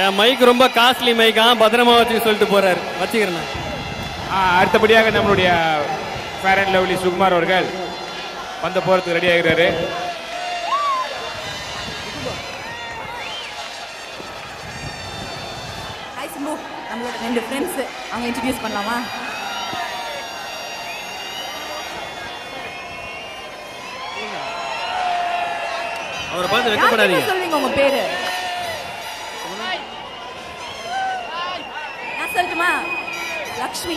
என் mic ரொம்ப costly மைக்கா பத்திரமா வச்சுக்க சொல்லிட்டு போறாரு. வச்சுக்கிறேன் அடுத்தபடியாக நம்மளுடைய ஃபேர் அண்ட் லவ்லி சுகுமார் அவர்கள் வந்த போறதுக்கு ரெடி ஆகிறாரு. நம்மளோட ரெண்டு ஃப்ரெண்ட்ஸ் அவங்க இன்ட்ரடியூஸ் பண்ணலாமா? அவரை பார்த்து வெக்கப்படாதீங்க. சொல்வீங்க உங்க பேரு நான் சொல்லட்டுமா லக்ஷ்மி.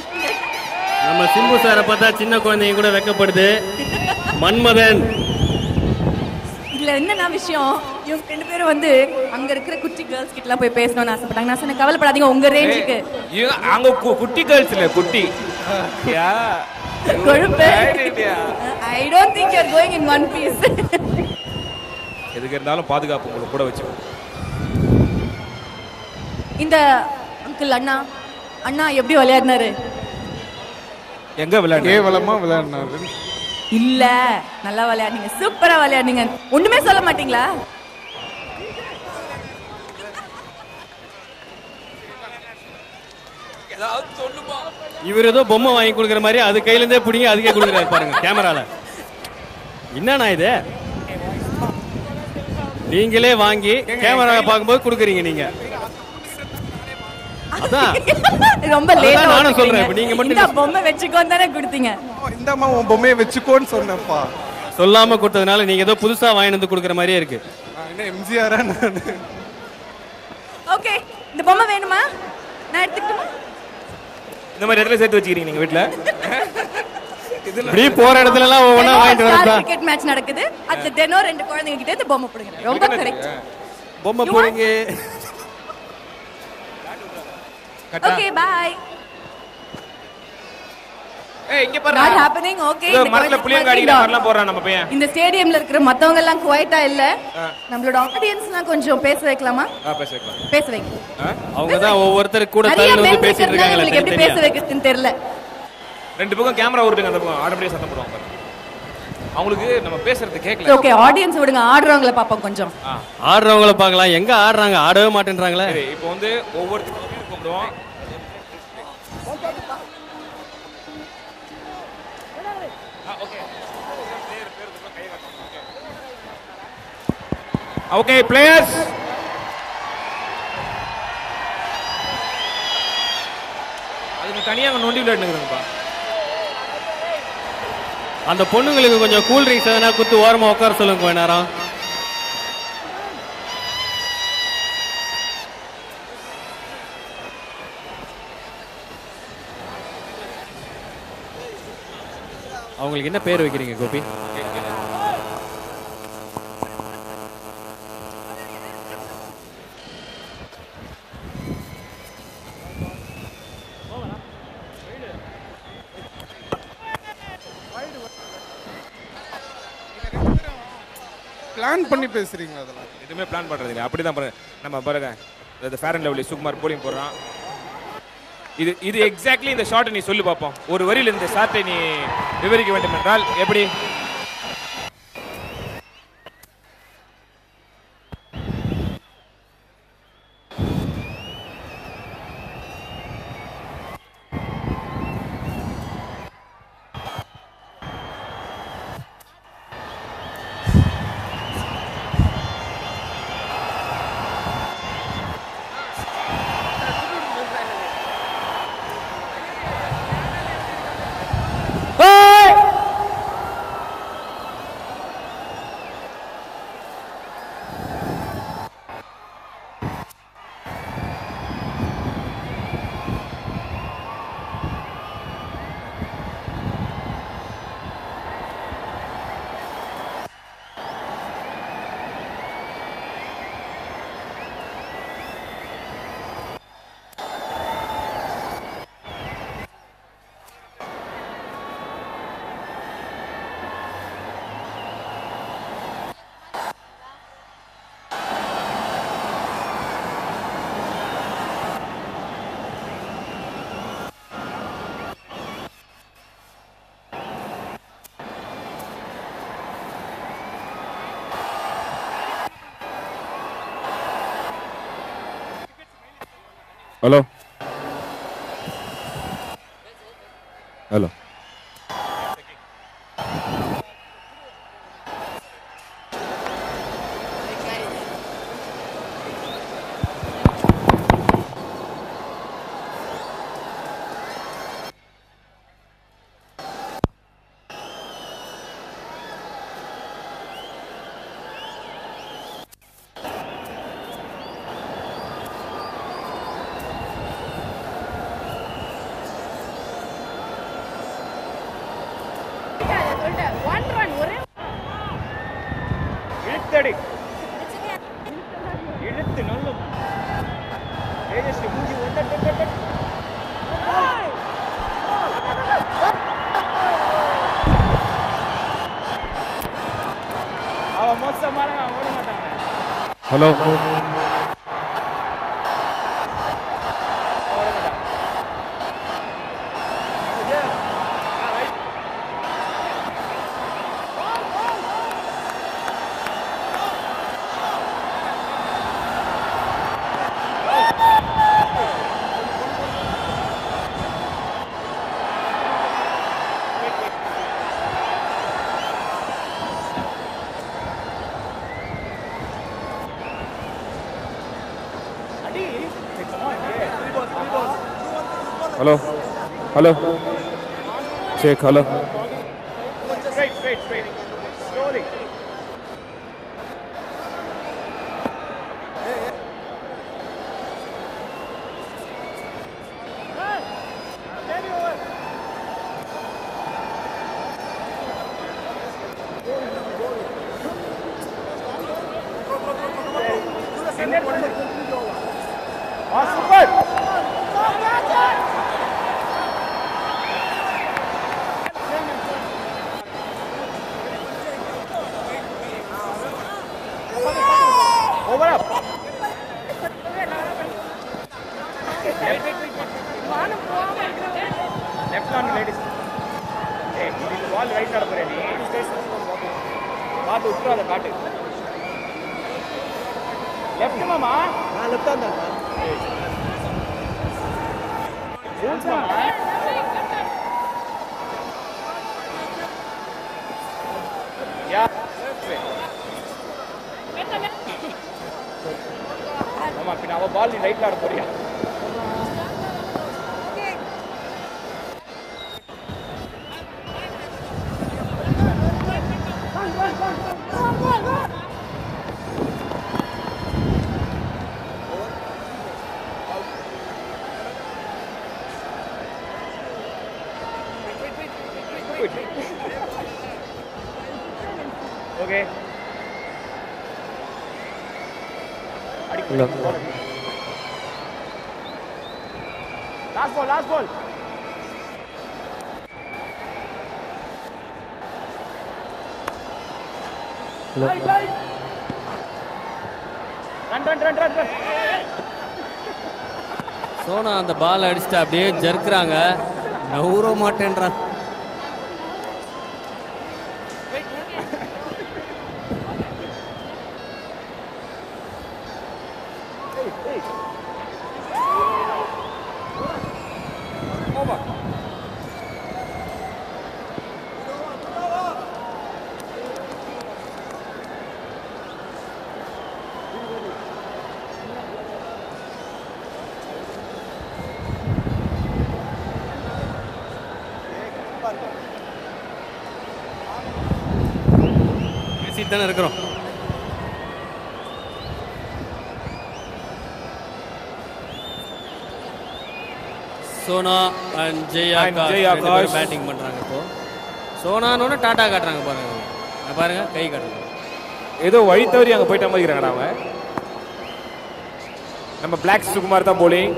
நம்ம சிம்பு சாரை பார்த்தா சின்ன குழந்தைங்க கூட வெக்கப்படுது. மன்மதன். இதுல என்னன்னா விஷயம்? இவங்க ரெண்டு பேரும் வந்து அங்க இருக்கிற குட்டி கேர்ள்ஸ் கிட்ட எல்லாம் போய் பேசணும்னு ஆசைப்பட்டாங்க. நான் சொன்னேன் கவலைப்படாதீங்க உங்க ரேஞ்சுக்கு அங்க கு- குட்டி கேர்ள்ஸ் இல்ல குட்டி. கொழுப்பு. I don't think you are going in one piece எதுக்கு இருந்தாலும் பாதுகாப்பு உங்களுக்கு கூட வச்சு இந்த அங்கிள் அண்ணா அண்ணா எப்படி விளையாடினாரு? எங்க விளையாடு கேவலமா விளையாடினாரு. இல்ல நல்லா விளையாடுனீங்க. சூப்பரா விளையாடுனீங்க. ஒண்ணுமே சொல்ல மாட்டீங்களா? இவர் ஏதோ பொம்மை வாங்கி கொடுக்குற மாதிரி அது கையில இருந்தே பிடிங்க அதுக்கே கொடுக்குறாரு பாருங்க கேமரால என்னண்ணா இது? நீங்களே வாங்கி கேமரா பார்க்கும்போது கொடுக்குறீங்க நீங்க. ரொம்ப லேட்டா நானும் சொல்றேன். இப்ப நீங்க மட்டும் இந்த பொம்மை வச்சுக்கோன்னு தானே கொடுத்தீங்க. இந்தாம்மா உன் பொம்மையை வச்சுக்கோன்னு சொன்னேன்ப்பா. சொல்லாம கொடுத்ததுனால நீங்க ஏதோ புதுசா வாங்கி வந்து கொடுக்குற மாதிரியே இருக்கு. நான் என்ன எம்ஜிஆரா நான்? ஓகே இந்த பொம்மை வேணுமா? நான் எடுத்துக்கிட்டுமா? இந்த மாதிரி இடத்துல சேர்த்து வச்சுக்கிறீங்க நீங்க வீட்டுல இப்படி போற இடத்துல எல்லாம் ஒவ்வொன்றா வாங்கிட்டு வரதா? கிரிக்கெட் மேட்ச் நடக்குது. அதுல தினம் ரெண்டு குழந்தைங்க கிட்ட இந்த பொம்மை பிடுங்க. ரொம்ப கரெக்ட் பொம்மை போடுங்க. ஓகே பை ஏய் இங்க பாரு நாட் ஹேப்பனிங் ஓகே மரத்துல புளியங்காடி மாதிரிலாம் போடுறான் நம்ம பையன். இந்த ஸ்டேடியம்ல இருக்கிற மத்தவங்க எல்லாம் குவைட்டா இல்ல நம்மளோட ஆடியன்ஸ்லாம் கொஞ்சம் பேச வைக்கலாமா? பேச வைக்கலாம். பேச வைங்க. அவங்க தான் ஒவ்வொருத்தர் கூட நிறைய தள்ளி வந்து மென் பேசிட்டு இருக்கிறதுனால இருக்காங்களே உங்களுக்கு எப்படி பேச தனித்தனியா. வைக்கிறதுன்னு தெரியல. ரெண்டு பக்கம் கேமரா உருட்டுங்க அந்த பக்கம். ஆட்டோமேட்டிக் சத்தம் போடுவாங்க பாருங்க. அவங்களுக்கு நம்ம பேசுறது கேட்கல ஓகே ஆடியன்ஸ் விடுங்க. ஆடுறவங்கள பாப்போம் கொஞ்சம். ஆடுறவங்கள பார்க்கலாம். எங்க ஆடுறாங்க? ஆடவே மாட்டேன்றாங்களே. இப்போ வந்து பேர் கூப்பிடுவோம் ஓகே பிளேயர்ஸ் அதுக்கு தனியாக அங்கே நொண்டி விளையாடுனுங்கிறப்பா அந்த பொண்ணுங்களுக்கு கொஞ்சம் கூல் ட்ரிங்க்ஸ் எதனா குத்து ஓரமா உட்கார சொல்லுங்க கொஞ்ச நேரம் அவங்களுக்கு என்ன பேர் வைக்கிறீங்க கோபி? பிளான் பண்ணி பேசுறீங்க அதெல்லாம்? எதுவுமே பிளான் பண்ணுறது இல்லை அப்படி தான் நம்ம பாருங்க. இந்த Fair and Lovely Sukumar bowling போடுறான். இது இது எக்ஸாக்ட்லி இந்த ஷார்ட்டை நீ சொல்லி பார்ப்போம் ஒரு வரியில் இந்த ஷார்ட்டை நீ விவரிக்க வேண்டும் என்றால் எப்படி? ஹலோ ஹலோ இழுத்தடி இழுத்து நல்ல தேஜஸ்வி மூஞ்சி அவன் மோசமான ஓட மாட்டாங்க hello. Hello hello check hello இது பால் ரைட் ஆட போறே நீ பாத்து விட்டுறாத காட்டு லெஃப்ட் மாமா நான் லெஃப்ட் ஆன் தான் ரூல்ஸ் மாமா யா ஆமா பின்ன அவ பால் நீ ரைட்ல ஆட போறியா okay last ball last ball run run run run run Sona அந்த பால் அடிச்சுட்டு அப்படியே ஜர்க்குறாங்க. நவுற மாட்டேன்றான் பேசிட்டு தானே சோனா அண்ட் ஜெய் ஜெய். பேட்டிங் பண்றாங்க இப்போ. சோனான்னு டாடா காட்டுறாங்க பாருங்க. பாருங்க கை காட்டுறாங்க. ஏதோ வழி தவறி அங்க போயிட்ட மாதிரி இருக்கிறாங்கடா அவன். நம்ம பிளாக் சுகுமார் தான் போலிங்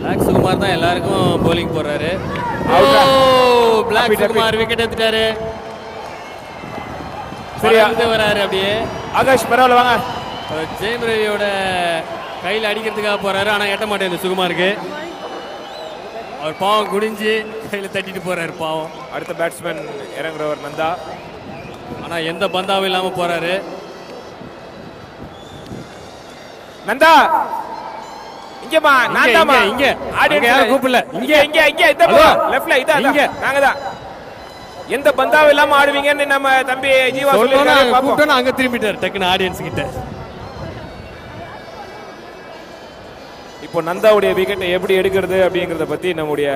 பிளாக் சுகுமார் தான் எல்லாருக்கும் போலிங் போடுறாரு? பிளாக். சுகுமார் விக்கெட் எடுத்துட்டாரு. சரியா? வராரு அப்படியே. ஆகாஷ் பரவாயில்ல வாங்க. ஜெயம் ரவியோட கையில் அடிக்கிறதுக்காக போறாரு. ஆனா எட்ட மாட்டேங்குது சுகுமாருக்கு. அவர் பாவம் குடிஞ்சு கையில தட்டிட்டு போறாரு பாவம். அடுத்த பேட்ஸ்மேன் இறங்குறவர் நந்தா. ஆனா எந்த பந்தாவும் இல்லாம போறாரு. நந்தா! இங்க இங்கமா இங்க, நான் தாமா இங்க. அங்க யாரும் கூப்பிடல. இங்க இங்க. இங்க இந்த. லெஃப்ட்ல இதா இங்க. நாங்க தான். எந்த பந்தாவும் இல்லாம ஆடுவீங்கன்னு நம்ம தம்பி ஜீவா பாப்போம். கூப்பிட்டோன்னா அங்க திரும்பிட்டார் டக்குன்னு ஆடியன்ஸ் கிட்ட. இப்போ நந்தாவுடைய விக்கெட்டை எப்படி எடுக்கிறது அப்படிங்கிறத பத்தி நம்முடைய